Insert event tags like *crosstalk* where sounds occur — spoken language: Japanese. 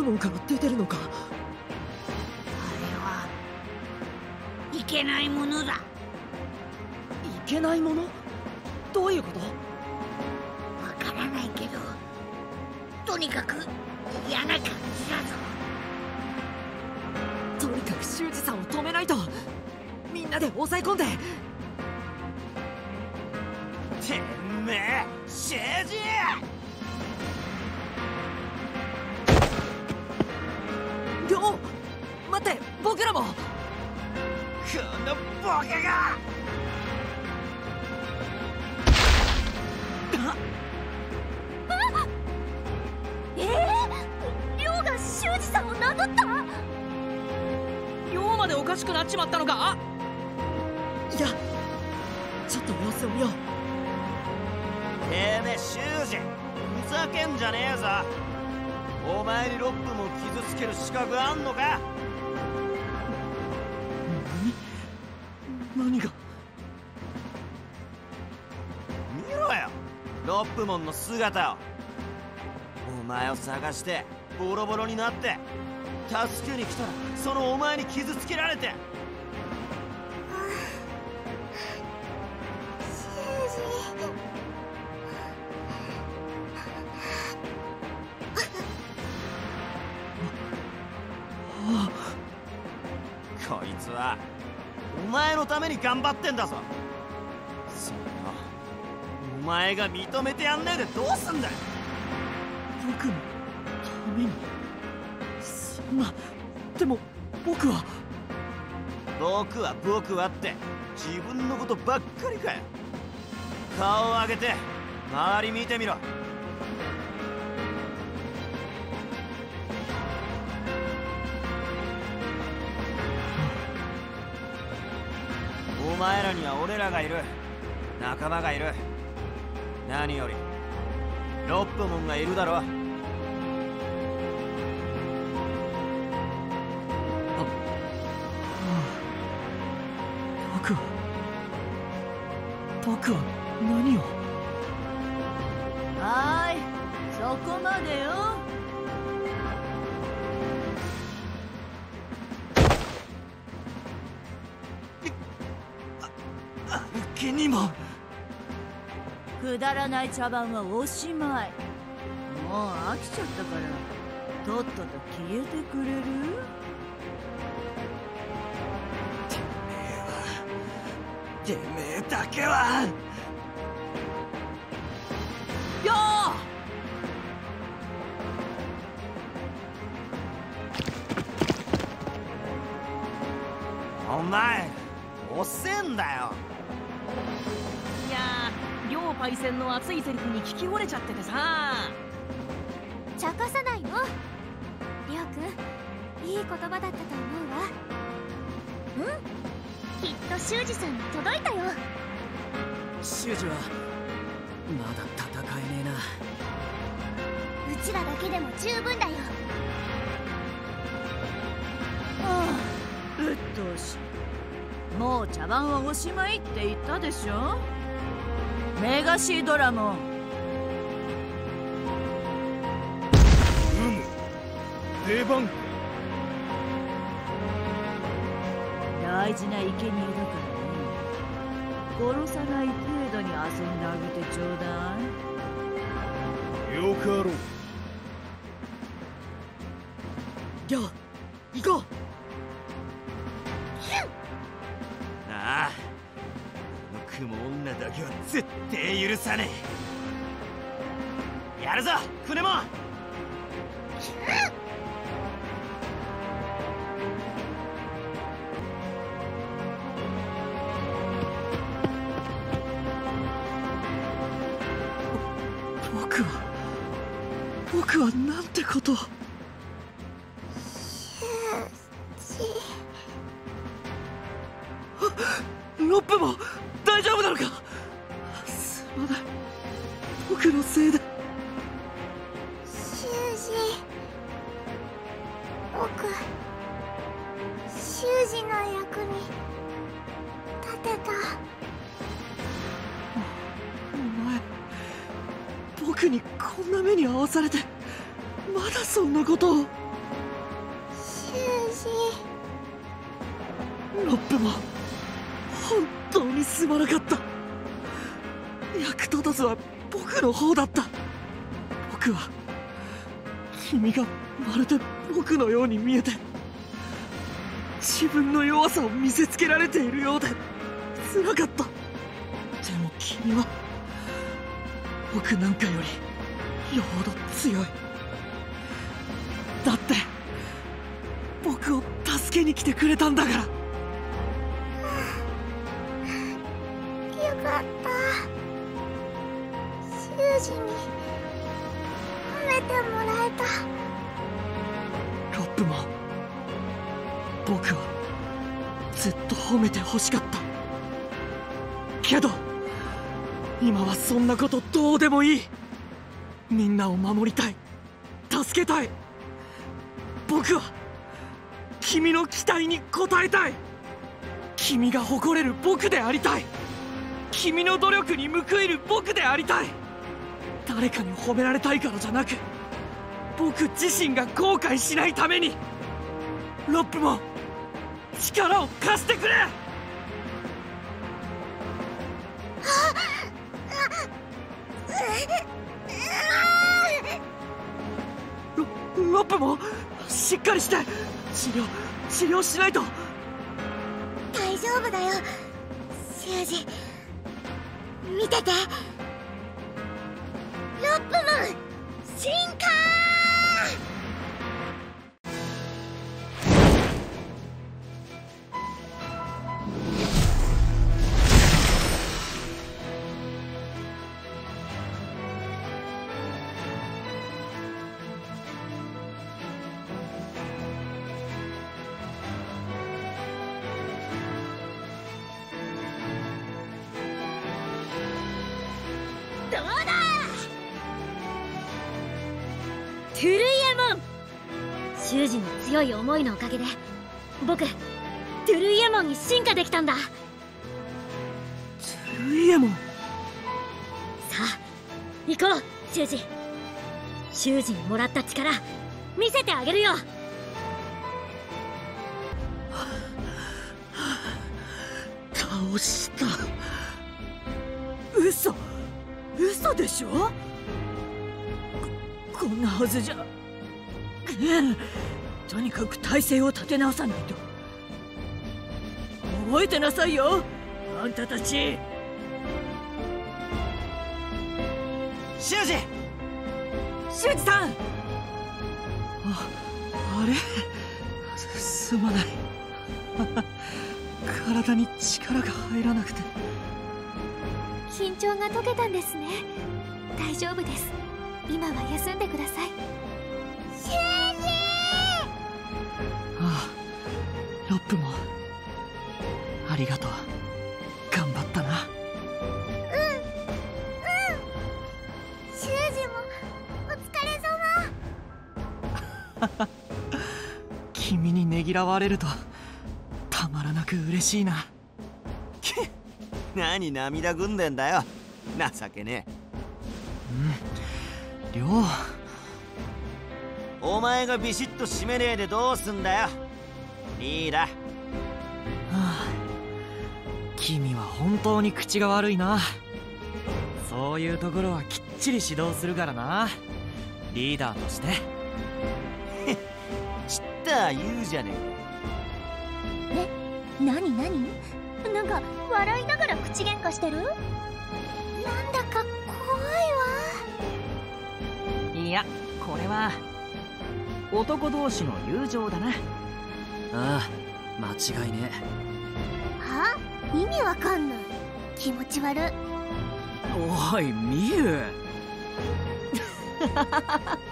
黒い霧ロップモンから出てるのか。あれはいけないものだ。いけないもの？どういうこと？わからないけどとにかく嫌な感じだぞ。とにかく修二さんを止めないと。みんなで抑え込んで。てめえ修二亮待って僕らも。このボケが。ええ亮が修二さんを殴った？亮までおかしくなっちまったのか？いやちょっと様子を見よう。てめえ修二ふざけんじゃねえぞお前にロップも傷つける資格あんのか？何？何が？見ろよ！ロップモンの姿を！お前を探してボロボロになって助けに来たらそのお前に傷つけられてこいつはお前のために頑張ってんだぞ。そんなお前が認めてやんねえでどうすんだよ。僕のために。そんなでも僕は。僕は僕はって自分のことばっかりかよ。顔を上げて周り見てみろ。前らには俺らがいる。仲間がいる。何より。ロップモンがいるだろ。僕は僕は何を？はーいそこまでよにも。くだらない茶番はおしまい。もう飽きちゃったから。とっとと消えてくれる？てめえだけは。よお前遅えんだよいやー両パイセンの熱いセリフに聞き惚れちゃっててさ。茶化さないの？りょうくんいい言葉だったと思うわ。うん？きっと修二さんに届いたよ。修二はまだ戦えねえな。うちらだけでも十分だよ。ああうっとうしいもう茶番はおしまいって言ったでしょ？メガシードラモン。うむ出番。か大事な生贄だからね。殺さない程度に遊んであげてちょうだい。よかろう。りょう行こう雲女だけは絶対許さねえ。やるぞクネモン僕は僕はなんてことを。大丈夫なのか？すまない。僕のせいで修二。僕修二の役に立てた。お前僕にこんな目に遭わされてまだそんなことを。修二。ロップも本当にすまなかった。役立たずは僕の方だった。僕は君がまるで僕のように見えて自分の弱さを見せつけられているようで辛かった。でも君は僕なんかよりよほど強い。だって僕を助けに来てくれたんだから。かった。修二に褒めてもらえた。ロップも僕はずっと褒めて欲しかった。けど今はそんなことどうでもいい。みんなを守りたい。助けたい。僕は君の期待に応えたい。君が誇れる僕でありたい。君の努力に報いる僕でありたい。誰かに褒められたいからじゃなく僕自身が後悔しないためにロップも力を貸してくれ。ロロップもしっかりして治療治療しないと。大丈夫だよ修二。見てて。ロップマン進化トゥルイエモン。修二の強い思いのおかげで僕トゥルイエモンに進化できたんだ。さルイエモン？あ行こう修二修二にもらった力見せてあげるよ。倒した。嘘嘘でしょ？ここんなはずじゃ。とにかく体勢を立て直さないと。覚えてなさいよあんたたち。修二修二さん！ああれ？すすまない。*laughs* 体に力が入らなくて緊張が解けたんですね。大丈夫です。今は休んでください。修ああロップも。ありがとう。頑張ったな。二修二もお疲れ様。*laughs* 君にねぎらわれるとたまらなく嬉しいな何涙ぐんでんだよ。情けねえ。りょうお前がビシッと締めねえでどうすんだよ。リーダーはあ。君は本当に口が悪いな。そういうところはきっちり指導するからな。リーダーとして。*laughs* ちった言うじゃねなになになんか笑いながら口喧嘩してる？なんだか怖いわ。いやこれは男同士の友情だな。ああ間違いね。は？意味わかんない。気持ち悪い。おいミユ *laughs*